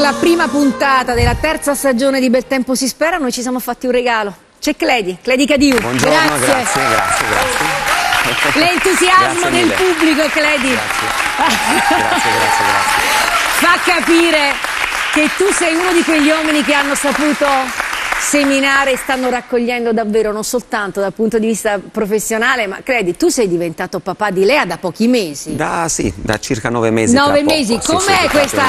la prima puntata della terza stagione di Bel Tempo si spera noi ci siamo fatti un regalo. C'è Cledi, Cledi Cadiu. Buongiorno, grazie, grazie, grazie. grazie. L'entusiasmo del pubblico, Cledi. Grazie. grazie, grazie, grazie. Fa capire che tu sei uno di quegli uomini che hanno saputo seminare stanno raccogliendo davvero non soltanto dal punto di vista professionale, ma credi, tu sei diventato papà di Lea da pochi mesi. Da sì, da circa nove mesi. Nove mesi, com'è questa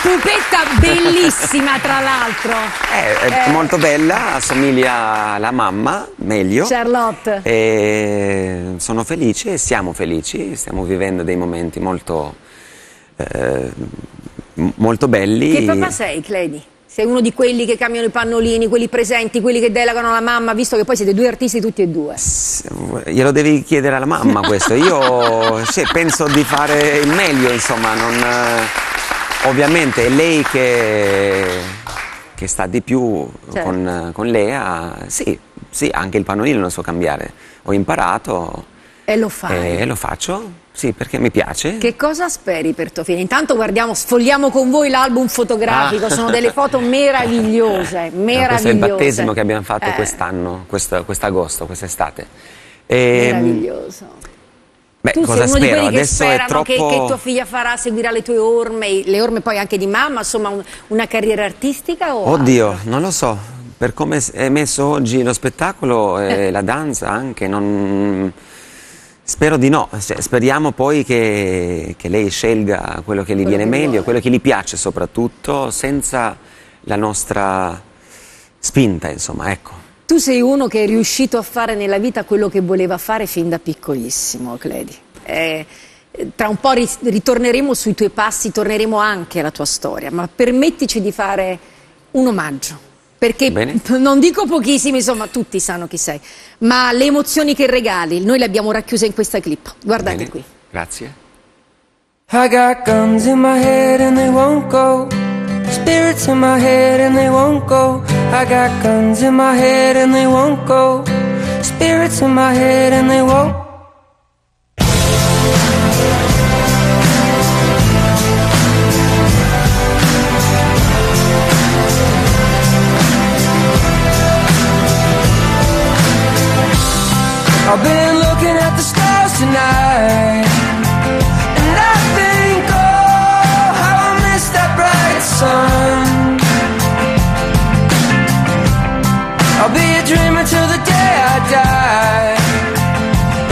pupetta bellissima tra l'altro? Eh, è eh. molto bella, assomiglia alla mamma, meglio. Charlotte. E sono felice, siamo felici, stiamo vivendo dei momenti molto, eh, molto belli. Che papà sei, Cledi? Sei uno di quelli che cambiano i pannolini, quelli presenti, quelli che delegano la mamma, visto che poi siete due artisti tutti e due. Glielo devi chiedere alla mamma questo. Io sì, penso di fare il meglio, insomma, non, eh, ovviamente è lei che, che sta di più certo. con, con Lea. Sì, sì, anche il pannolino lo so cambiare. Ho imparato. E lo fai? E lo faccio. Sì, perché mi piace. Che cosa speri per tua figlia? Intanto guardiamo, sfogliamo con voi l'album fotografico, ah. sono delle foto meravigliose, meravigliose. No, questo è il battesimo che abbiamo fatto eh. quest'anno, quest'agosto, quest'estate. E, Meraviglioso. Beh, tu sei uno spero? di quelli che Adesso sperano troppo... che, che, tua figlia farà, seguirà le tue orme, le orme poi anche di mamma, insomma un, una carriera artistica o Oddio, altro? non lo so, per come è messo oggi lo spettacolo e eh. la danza anche, non Spero di no, speriamo poi che, che lei scelga quello che gli quello viene che meglio, vuole. quello che gli piace soprattutto, senza la nostra spinta, insomma, ecco. Tu sei uno che è riuscito a fare nella vita quello che voleva fare fin da piccolissimo, Cledi. Eh, tra un po' ritorneremo sui tuoi passi, torneremo anche alla tua storia, ma permettici di fare un omaggio perché Bene. non dico pochissimi, insomma tutti sanno chi sei, ma le emozioni che regali, noi le abbiamo racchiuse in questa clip, guardate Bene. qui. Grazie. I got guns in my head and they won't go Spirits in my head and they won't go I got guns in my head and they won't go Spirits in my head and they won't I've been looking at the stars tonight. And I think, oh, how I miss that bright sun. I'll be a dreamer till the day I die.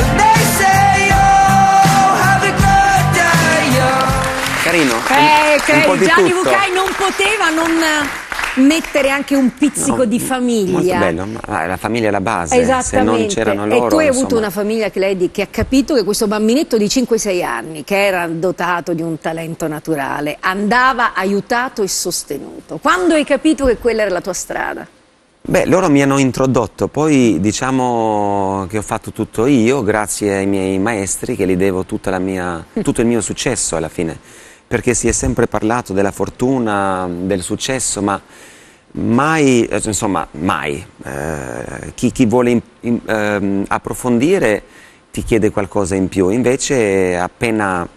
But they say, oh, have a good day, young. Carino, eh, un, un Gianni Vucai non poteva non mettere anche un pizzico no, di famiglia. Molto bello, ah, la famiglia è la base, se non c'erano loro... E tu hai insomma... avuto una famiglia, Cledi, che ha capito che questo bambinetto di 5-6 anni, che era dotato di un talento naturale, andava aiutato e sostenuto. Quando hai capito che quella era la tua strada? Beh, loro mi hanno introdotto, poi diciamo che ho fatto tutto io, grazie ai miei maestri, che gli devo mia, tutto il mio successo alla fine perché si è sempre parlato della fortuna, del successo, ma mai, eh, insomma, mai. Eh, chi, chi, vuole in, in, eh, approfondire ti chiede qualcosa in più, invece appena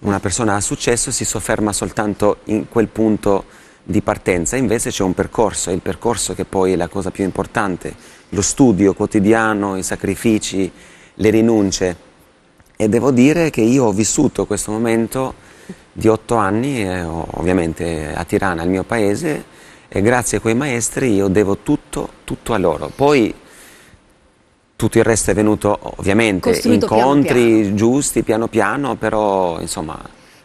una persona ha successo si sofferma soltanto in quel punto di partenza, invece c'è un percorso, è il percorso che poi è la cosa più importante, lo studio quotidiano, i sacrifici, le rinunce. E devo dire che io ho vissuto questo momento di otto anni, eh, ovviamente a Tirana, il mio paese, e grazie a quei maestri io devo tutto, tutto a loro. Poi tutto il resto è venuto ovviamente, Costruito incontri piano piano. giusti piano piano, però insomma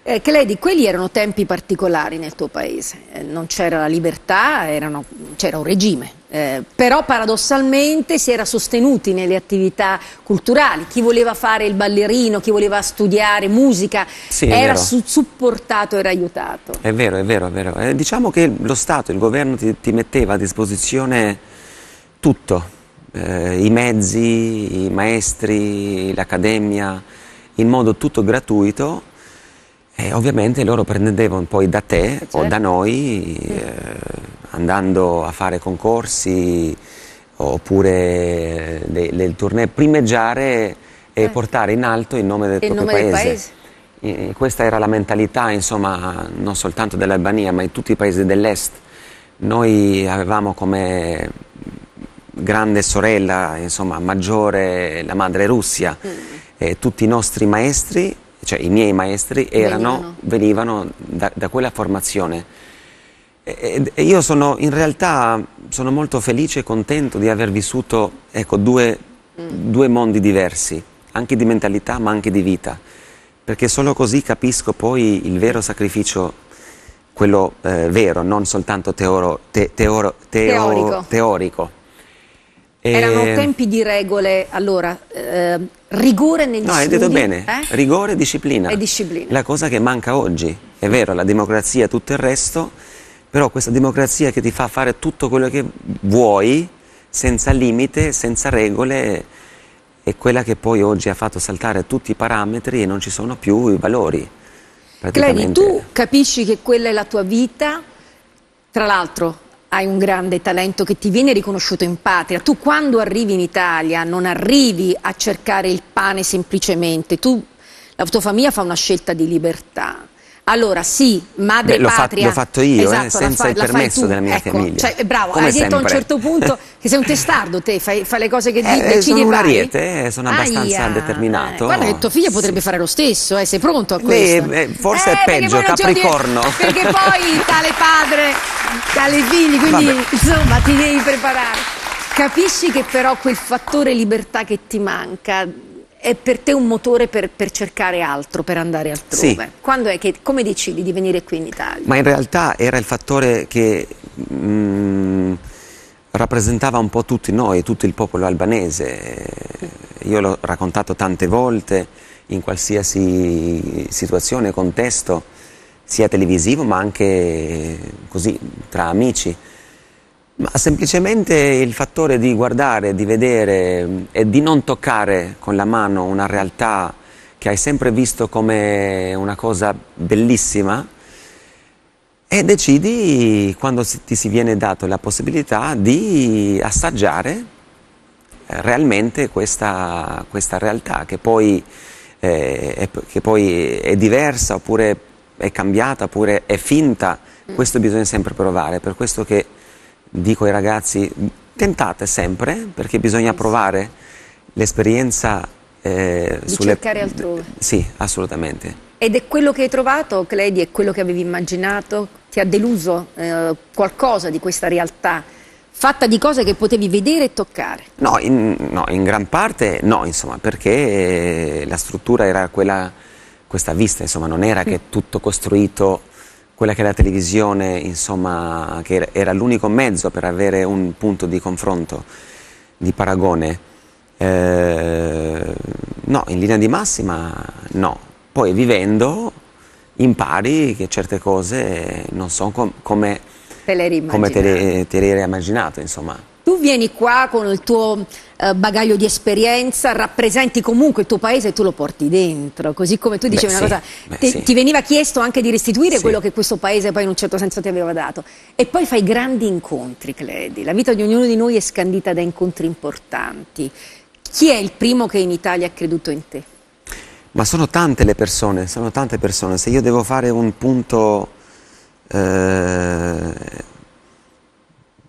eh, Cledi, quelli erano tempi particolari nel tuo paese, eh, non c'era la libertà, c'era un regime, eh, però paradossalmente si era sostenuti nelle attività culturali, chi voleva fare il ballerino, chi voleva studiare musica, sì, era su supportato, era aiutato. È vero, è vero, è vero. Eh, diciamo che lo Stato, il governo ti, ti metteva a disposizione tutto, eh, i mezzi, i maestri, l'accademia, in modo tutto gratuito e ovviamente loro prendevano poi da te certo. o da noi, eh, andando a fare concorsi oppure dei, tournée, primeggiare e certo. portare in alto il nome del il proprio nome paese. Del paese. eh, questa era la mentalità, insomma, non soltanto dell'Albania, ma di tutti i paesi dell'Est. Noi avevamo come grande sorella, insomma, maggiore la madre Russia mm. e tutti i nostri maestri, cioè i miei maestri, erano, venivano, venivano da, da, quella formazione. E, e io sono, in realtà, sono molto felice e contento di aver vissuto, ecco, due, mm. due mondi diversi, anche di mentalità ma anche di vita perché solo così capisco poi il vero sacrificio, quello eh, vero, non soltanto teoro, te, teoro, teo, teorico. teorico. E... Erano tempi di regole, allora, eh, rigore negli no, studi. No, hai detto bene, eh? rigore e disciplina. E disciplina. La cosa che manca oggi, è vero, la democrazia, tutto il resto, però questa democrazia che ti fa fare tutto quello che vuoi, senza limite, senza regole, è quella che poi oggi ha fatto saltare tutti i parametri e non ci sono più i valori. Clary, tu capisci che quella è la tua vita, tra l'altro hai un grande talento che ti viene riconosciuto in patria. Tu quando arrivi in Italia non arrivi a cercare il pane semplicemente, tu, la tua famiglia fa una scelta di libertà allora sì, madre Beh, l'ho patria. L'ho fatto io, eh, esatto, eh, senza fa, il permesso della mia ecco, famiglia. Cioè, bravo, Come hai sempre. detto a un certo punto che sei un testardo te, fai, fai le cose che eh, decidi sono e un vai. ariete, eh, sono abbastanza Aia. determinato. Eh, guarda che tuo figlio potrebbe fare lo stesso, eh, sei pronto a questo? eh, forse è peggio, Capricorno. Di... Perché poi tale padre, tale figli, quindi Vabbè. insomma ti devi preparare. Capisci che però quel fattore libertà che ti manca è per te un motore per, per cercare altro, per andare altrove? Sì. Quando è che, come decidi di venire qui in Italia? Ma in realtà era il fattore che mh, mm, rappresentava un po' tutti noi, tutto il popolo albanese. Io l'ho raccontato tante volte, in qualsiasi situazione, contesto, sia televisivo ma anche così, tra amici. Ma semplicemente il fattore di guardare, di vedere e di non toccare con la mano una realtà che hai sempre visto come una cosa bellissima e decidi, quando ti si viene dato la possibilità, di assaggiare realmente questa, questa realtà che poi, eh, che poi è diversa oppure è cambiata oppure è finta, questo bisogna sempre provare, per questo che dico ai ragazzi tentate sempre perché bisogna provare l'esperienza eh, di sulle... cercare altrove. Sì, assolutamente. Ed è quello che hai trovato, Clady, è quello che avevi immaginato? Ti ha deluso eh, qualcosa di questa realtà? fatta di cose che potevi vedere e toccare? No, in, no, in gran parte no, insomma, perché la struttura era quella, questa vista, insomma, non era che tutto costruito quella che è la televisione, insomma, che era l'unico mezzo per avere un punto di confronto, di paragone. Eh, no, in linea di massima no. Poi vivendo impari che certe cose non sono com come te le come te le, te le eri immaginato, insomma. Tu vieni qua con il tuo eh, bagaglio di esperienza, rappresenti comunque il tuo paese e tu lo porti dentro, così come tu dicevi beh, una sì, cosa, ti, sì. ti, veniva chiesto anche di restituire sì. quello che questo paese poi in un certo senso ti aveva dato. E poi fai grandi incontri, Cledi, la vita di ognuno di noi è scandita da incontri importanti. Chi è il primo che in Italia ha creduto in te? Ma sono tante le persone, sono tante persone. Se io devo fare un punto... Eh,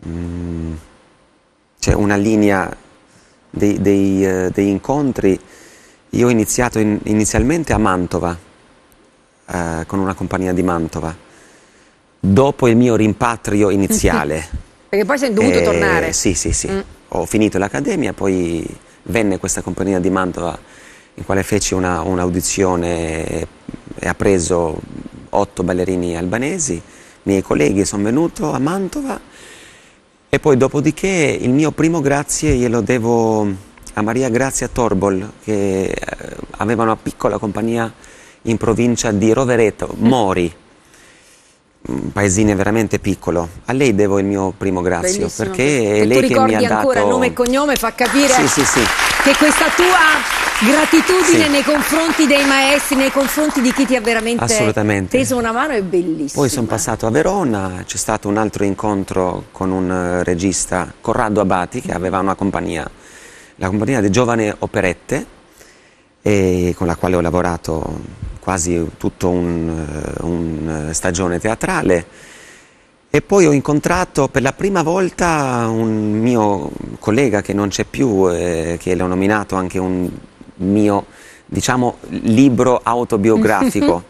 mm, c'è una linea dei, dei, uh, degli incontri. Io ho iniziato in, inizialmente a Mantova, uh, con una compagnia di Mantova, dopo il mio rimpatrio iniziale. Perché poi sei dovuto eh, tornare. Sì, sì, sì. Mm. Ho finito l'accademia, poi venne questa compagnia di Mantova in quale feci un'audizione un e ha preso otto ballerini albanesi, miei colleghi sono venuti a Mantova e poi dopodiché il mio primo grazie glielo devo a Maria Grazia Torbol che eh, aveva una piccola compagnia in provincia di Rovereto, Mori, un paesino veramente piccolo. A lei devo il mio primo grazie Bellissimo. perché è lei che mi ha dato... ancora nome e cognome fa capire sì, sì, sì. che questa tua gratitudine nei confronti dei maestri, nei confronti di chi ti ha veramente teso una mano è bellissima. Poi sono passato a Verona, c'è stato un altro incontro con un uh, regista, Corrado Abati, che aveva una compagnia, la compagnia di Giovane Operette, e con la quale ho lavorato quasi tutta un, un stagione teatrale. E poi ho incontrato per la prima volta un mio collega che non c'è più, eh, che l'ho nominato anche un mio, diciamo, libro autobiografico,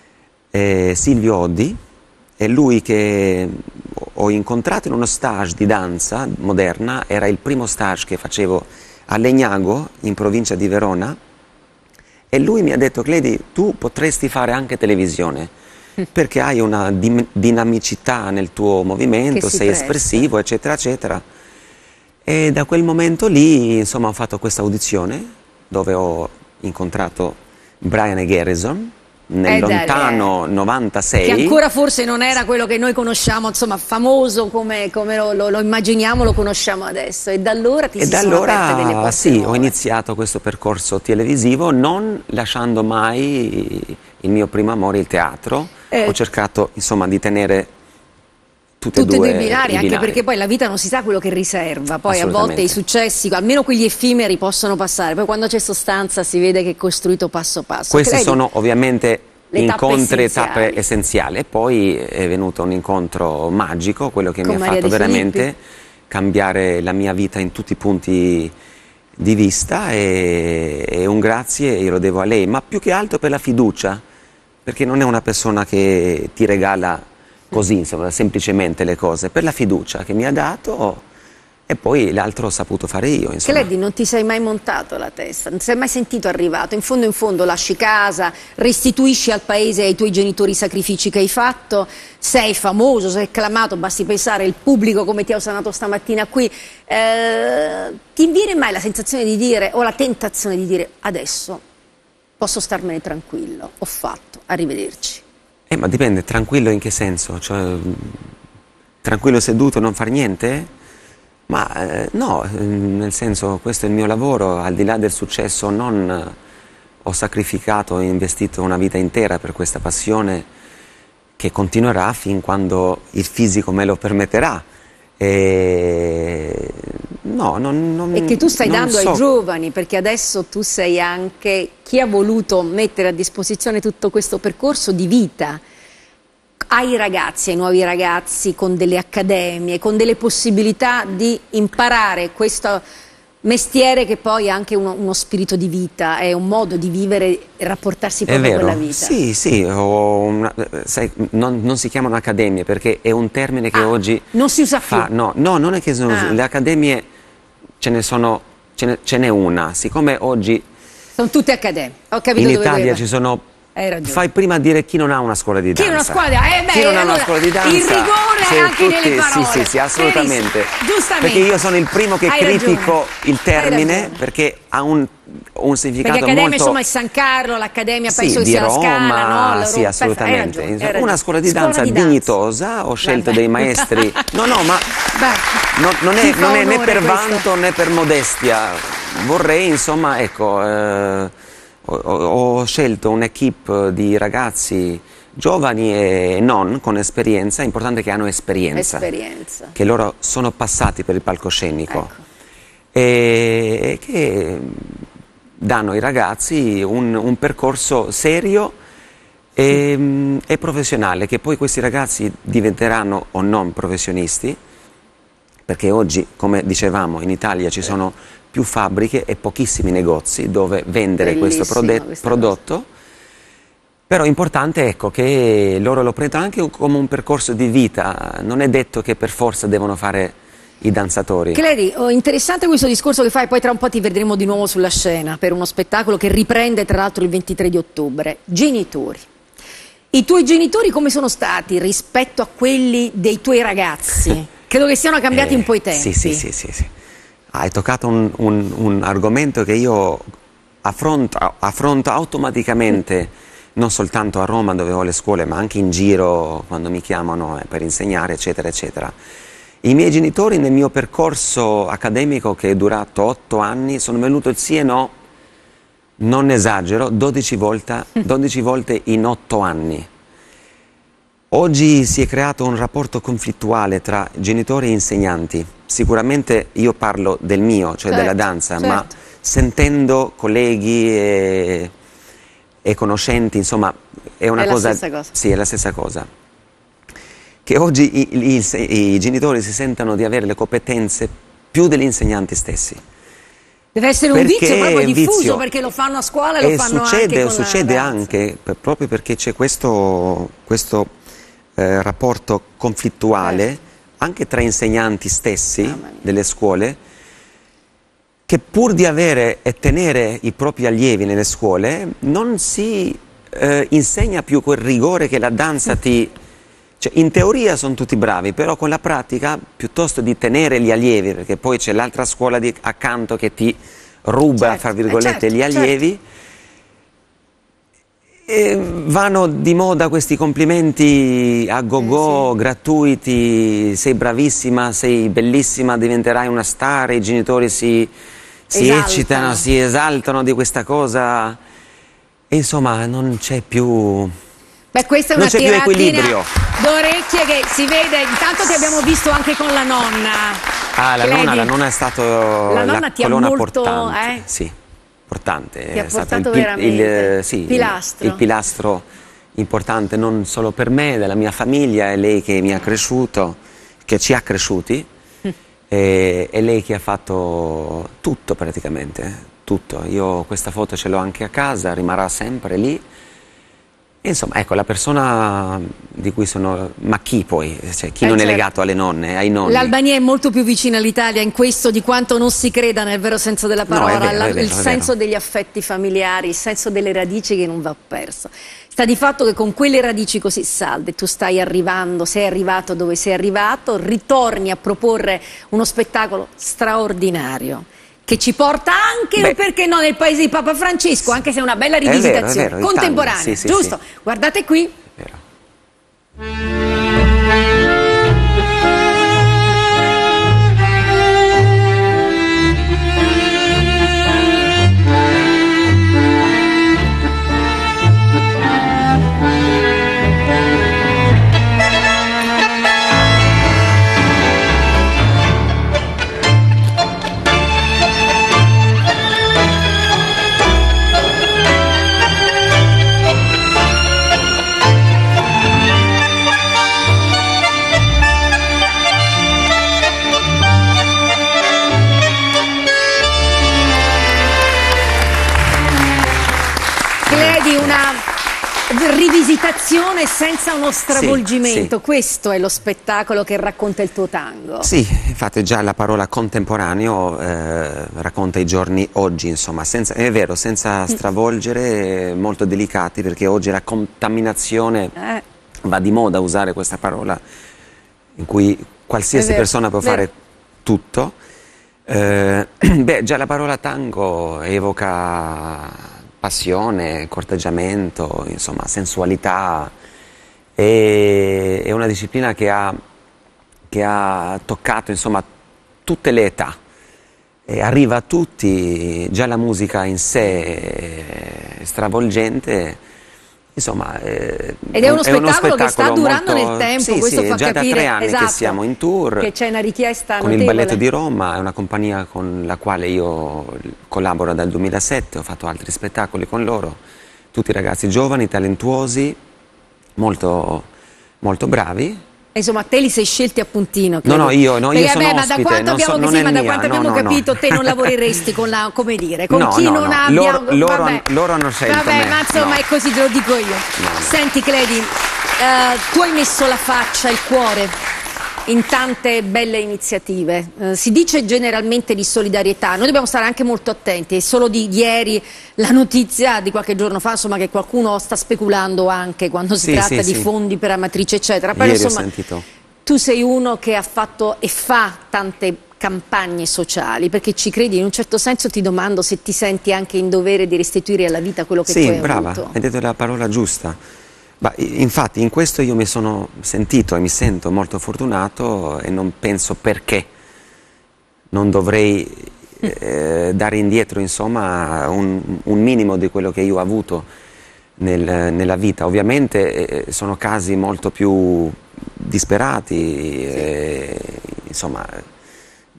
eh, Silvio Oddi, è lui che ho incontrato in uno stage di danza moderna, era il primo stage che facevo a Legnago, in provincia di Verona, e lui mi ha detto, Cledi, tu potresti fare anche televisione, perché hai una dinamicità nel tuo movimento, sei presta. espressivo, eccetera, eccetera. E da quel momento lì, insomma, ho fatto questa audizione dove ho incontrato Brian e Garrison, nel eh, lontano dai, 96 che ancora forse non era quello che noi conosciamo insomma famoso come, come lo, lo, lo, immaginiamo lo conosciamo adesso e da allora ti e si da allora, sì nuove. ho iniziato questo percorso televisivo non lasciando mai il mio primo amore il teatro eh. ho cercato insomma di tenere tutte, tutte e due, i binari, anche binari. perché poi la vita non si sa quello che riserva, poi a volte i successi, almeno quelli effimeri possono passare, poi quando c'è sostanza si vede che è costruito passo passo. Questi Credi? sono ovviamente le incontri e tappe essenziali e poi è venuto un incontro magico, quello che Con mi ha Maria fatto veramente Filippi. cambiare la mia vita in tutti i punti di vista e, e un grazie io lo devo a lei, ma più che altro per la fiducia, perché non è una persona che ti regala così, insomma, semplicemente le cose, per la fiducia che mi ha dato e poi l'altro ho saputo fare io. Insomma. Cledi, non ti sei mai montato la testa, non ti sei mai sentito arrivato, in fondo in fondo lasci casa, restituisci al paese e ai tuoi genitori i sacrifici che hai fatto, sei famoso, sei acclamato, basti pensare il pubblico come ti ha osanato stamattina qui, eh, ti viene mai la sensazione di dire o la tentazione di dire adesso posso starmene tranquillo, ho fatto, arrivederci? Eh, ma dipende, tranquillo in che senso? Cioè, tranquillo seduto, non far niente? Ma eh, no, nel senso, questo è il mio lavoro, al di là del successo non eh, ho sacrificato, ho investito una vita intera per questa passione che continuerà fin quando il fisico me lo permetterà. E... No, non, non, e che tu stai dando so. ai giovani, perché adesso tu sei anche chi ha voluto mettere a disposizione tutto questo percorso di vita ai ragazzi, ai nuovi ragazzi, con delle accademie, con delle possibilità di imparare questo mestiere che poi è anche uno, uno spirito di vita, è un modo di vivere e rapportarsi proprio con la vita. Sì, sì, una, sai, non, non, si chiamano accademie perché è un termine che ah, oggi... Non si usa fa, più? No, no, non è che sono, ah. le accademie ce ne sono, ce n'è una, siccome oggi... Sono tutte accademie, ho capito In Italia ci sono hai ragione. Fai prima a dire chi non ha una scuola di danza. Chi, una scuola di... eh beh, chi non allora, ha una scuola di danza. Il rigore sì, anche tutti, nelle parole. Sì, sì, sì, assolutamente. Giustamente. Perché io sono il primo che Hai critico ragione. il termine perché ha un, un significato perché molto... insomma, il San Carlo, l'Accademia sì, penso di sia Roma, la Scala, no? Sì, assolutamente. Ragione, hai una scuola di danza scuola di dignitosa, ho scelto dei maestri... No, no, ma no, non è, non è né per questo. vanto né per modestia. Vorrei, insomma, ecco... Eh, ho, ho scelto un'equipe di ragazzi giovani e non con esperienza, è importante che hanno esperienza, esperienza. che loro sono passati per il palcoscenico ecco. e che danno ai ragazzi un, un percorso serio e, e, professionale, che poi questi ragazzi diventeranno o non professionisti, perché oggi, come dicevamo, in Italia ci sono più fabbriche e pochissimi negozi dove vendere Bellissimo questo prodotto. Però è importante ecco, che loro lo prendano anche come un percorso di vita, non è detto che per forza devono fare i danzatori. Cledi, oh, interessante questo discorso che fai, poi tra un po' ti vedremo di nuovo sulla scena per uno spettacolo che riprende tra l'altro il 23 di ottobre. Genitori. I tuoi genitori come sono stati rispetto a quelli dei tuoi ragazzi? Credo che siano cambiati eh, un po' i tempi. Sì, sì, sì, sì. sì. Hai toccato un, un, un argomento che io affronto, affronto automaticamente non soltanto a Roma dove ho le scuole, ma anche in giro quando mi chiamano eh, per insegnare, eccetera, eccetera. I miei genitori nel mio percorso accademico che è durato otto anni sono venuti sì e no, non esagero, 12 volte, 12 volte in otto anni. Oggi si è creato un rapporto conflittuale tra genitori e insegnanti. Sicuramente io parlo del mio, cioè certo, della danza, certo. ma sentendo colleghi e, e conoscenti, insomma, è una È la cosa... stessa cosa. Sì, è la stessa cosa. Che oggi i, i- i genitori si sentano di avere le competenze più degli insegnanti stessi. Deve essere un Perché vizio proprio diffuso vizio. perché lo fanno a scuola e lo E fanno succede, anche con la succede anche per- proprio perché c'è questo, questo, eh, rapporto conflittuale anche tra insegnanti stessi mia. delle scuole che pur di avere e tenere i propri allievi nelle scuole non si eh, insegna più quel rigore che la danza ti... Cioè, in teoria sono tutti bravi, però con la pratica, piuttosto di tenere gli allievi, perché poi c'è l'altra scuola di- accanto che ti ruba, Certo, eh, certo, gli certo. allievi, e vanno di moda questi complimenti a go-go, gratuiti, sei bravissima, sei bellissima, diventerai una star, i genitori si, si Esaltano. eccitano, si esaltano di questa cosa. E insomma, non c'è più... Beh, questa è una c'è più tiratina equilibrio. d'orecchie che si vede, intanto ti abbiamo visto anche con la nonna. Ah, la nonna, la nonna è stato La nonna ti ha colonna molto, portante. eh? Sì, portante. Ti ha è stato il, il, eh, sì, il- Pilastro. il pilastro importante non solo per me, della mia famiglia, è lei che mi ha cresciuto, che ci ha cresciuti, Mm. e, è lei che ha fatto tutto praticamente, tutto. Io questa foto ce l'ho anche a casa, rimarrà sempre lì. Insomma, ecco, la persona di cui sono... Ma chi poi? Cioè, chi Eh, non è certo. legato alle nonne, ai nonni? L'Albania è molto più vicina all'Italia in questo di quanto non si creda nel vero senso della No, è parola, vero, la- è vero, il è senso vero. degli affetti familiari, il senso delle radici che non va perso. Sta di fatto che con quelle radici così salde tu stai arrivando, sei arrivato dove sei arrivato, ritorni a proporre uno spettacolo straordinario che ci porta anche, Beh. perché no, nel paese di Papa Francesco, anche se è una bella vero, è rivisitazione vero, il contemporanea, tango, sì, sì, giusto? sì. Guardate qui, Vero. Senza uno stravolgimento. sì. Questo è lo spettacolo che racconta il tuo tango. Sì, infatti già la parola contemporaneo eh, racconta i giorni oggi, insomma, senza- è vero, Mm. senza stravolgere, eh, molto delicati, perché oggi la contaminazione Eh, va di moda usare questa parola in cui qualsiasi vero, persona può fare tutto. Eh, beh, già la parola tango evoca passione, corteggiamento, insomma, sensualità. E- è una disciplina che ha, che ha toccato, insomma, tutte le età. E arriva a tutti, già la musica in sé è stravolgente. Insomma, eh, Ed è uno spettacolo, che sta durando molto- nel tempo, Sì, questo sì, fa è già capire da tre anni esatto, che siamo in tour Che c'è una richiesta con il notevole. Balletto di Roma, è una compagnia con la quale io collaboro dal 2007, ho fatto altri spettacoli con loro, tutti ragazzi giovani, talentuosi, molto, molto bravi. Insomma, te li sei scelti a puntino. No, credo. no, io- no, io Perché, sono vabbè, ma da quanto so- abbiamo, non sì, da quanto no, abbiamo no, capito, no. te non lavoreresti con la, come dire, con No, chi no, non no. ha Loro- bianco- loro vabbè. loro hanno scelto Vabbè, me, ma insomma no. è così, te lo dico io. no. Senti, Cledi, eh, tu hai messo la faccia, il cuore in tante belle iniziative. Eh, si dice generalmente di solidarietà, noi dobbiamo stare anche molto attenti. È solo di ieri la notizia di qualche giorno fa, insomma, che qualcuno sta speculando anche quando si Sì, tratta sì, di sì. fondi per amatrice, eccetera. Però, Ieri ho insomma, sentito. tu sei uno che ha fatto e fa tante campagne sociali, perché ci credi, in un certo senso ti domando se ti senti anche in dovere di restituire alla vita quello che tu Sì, hai brava, avuto. hai detto la parola giusta. Ma, infatti in questo io mi sono sentito e mi sento molto fortunato e non penso perché non dovrei eh, dare indietro insomma un, un minimo di quello che io ho avuto nel- nella vita. Ovviamente eh, sono casi molto più disperati, eh, insomma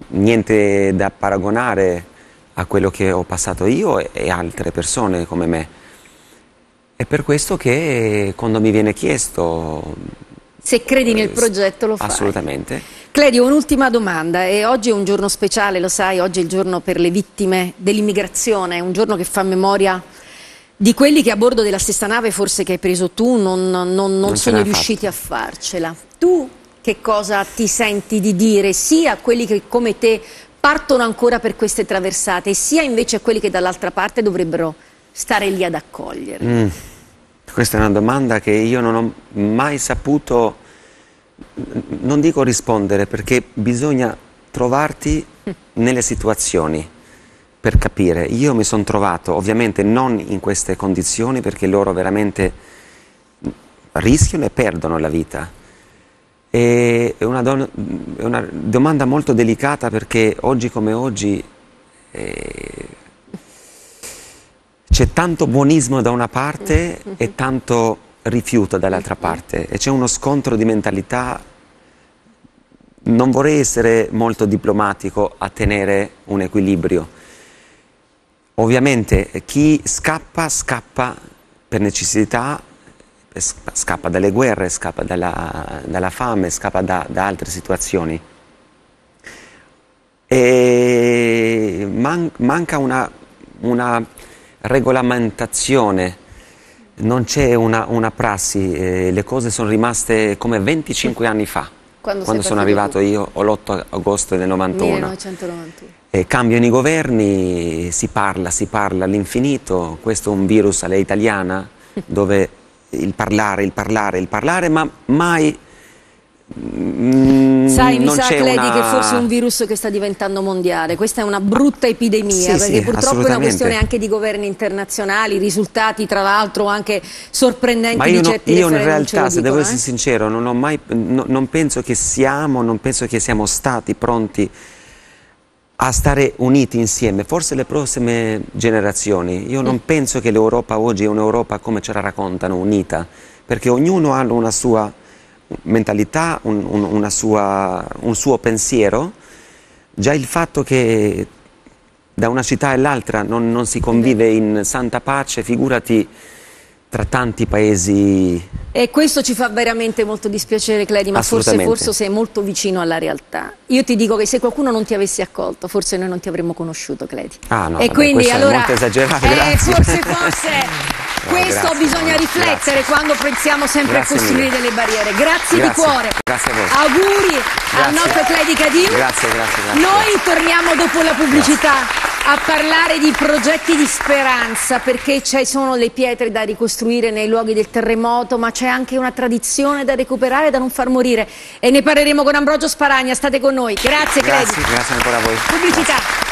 niente da paragonare a quello che ho passato io e, e altre persone come me. È per questo che quando mi viene chiesto... Se credi nel eh, progetto lo fai. Assolutamente. Cledio, un'ultima domanda e oggi è un giorno speciale, lo sai, oggi è il giorno per le vittime dell'immigrazione, è un giorno che fa memoria di quelli che a bordo della stessa nave forse che hai preso tu non, non, non, Non sono riusciti a farcela. Tu che cosa ti senti di dire sia a quelli che come te partono ancora per queste traversate, sia invece a quelli che dall'altra parte dovrebbero stare lì ad accogliere? Mm, Questa è una domanda che io non ho mai saputo, non dico rispondere, perché bisogna trovarti nelle situazioni per capire. Io mi sono trovato, ovviamente non in queste condizioni, perché loro veramente rischiano e perdono la vita. E È una, una domanda molto delicata perché oggi come oggi eh, c'è tanto buonismo da una parte e tanto rifiuto dall'altra parte e c'è uno scontro di mentalità. Non vorrei essere molto diplomatico a tenere un equilibrio. Ovviamente chi scappa, scappa per necessità, sc- scappa dalle guerre, scappa dalla, dalla fame, scappa da, da altre situazioni. E man- manca una, una regolamentazione, non c'è una, una prassi, eh, le cose sono rimaste come 25 anni fa, Quando sei sono arrivato io, o l'8 agosto del 91. 1991. Eh, cambiano i governi, si parla, si parla all'infinito, questo è un virus alla italiana dove il parlare, il parlare, il parlare, ma mai mm, Sai, mi sa c'è Cledi una- che forse è un virus che sta diventando mondiale, questa è una brutta epidemia, Sì, perché sì, purtroppo è una questione anche di governi internazionali, risultati tra l'altro anche sorprendenti Ma io, no- io in realtà, se devo dicono, essere eh. sincero, non, ho mai, no- non penso che siamo, non penso che siamo stati pronti a stare uniti insieme, forse le prossime generazioni. Io Mm. non penso che l'Europa oggi è un'Europa come ce la raccontano, unita, perché ognuno ha una sua mentalità, un, un- una sua- un suo pensiero. Già il fatto che da una città all'altra non, non si convive in santa pace, figurati tra tanti paesi E questo ci fa veramente molto dispiacere, Cledi, ma forse, forse sei molto vicino alla realtà. Io ti dico che se qualcuno non ti avesse accolto, forse noi non ti avremmo conosciuto, Cledi. Ah, no, e vabbè, quindi questo è allora molto esagerato, eh, grazie. forse forse questo grazie, bisogna riflettere grazie. quando pensiamo sempre Grazie a costruire mille. delle barriere. Grazie, di Grazie, cuore. grazie a voi. Auguri al Grazie. nostro Cledi Cadiu. Grazie, grazie, grazie. Noi torniamo dopo la pubblicità a parlare di progetti di speranza perché ci sono le pietre da ricostruire nei luoghi del terremoto, ma c'è anche una tradizione da recuperare, da non far morire. E ne parleremo con Ambrogio Sparagna. State con noi. Grazie, Cledi. Grazie, grazie ancora a voi. Pubblicità.